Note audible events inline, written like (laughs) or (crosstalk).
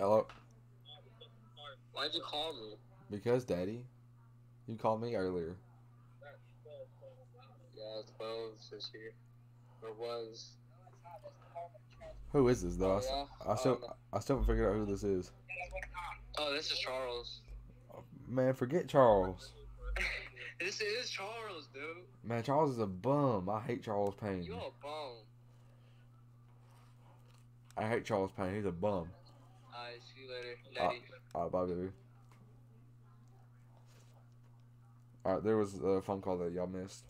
Hello. Why'd you call me? Because, Daddy, you called me earlier. Yeah, twelve is here. Or was. Who is this though? I Oh, yeah? I, still, Um, I still haven't figured out who this is. Oh, this is Charles. Man, forget Charles. (laughs) this is Charles, dude. Man, Charles is a bum. I hate Charles Payne. You a bum. I hate Charles Payne. He's a bum. See you later, Daddy. Alright, bye, baby. Alright, there was a phone call that y'all missed.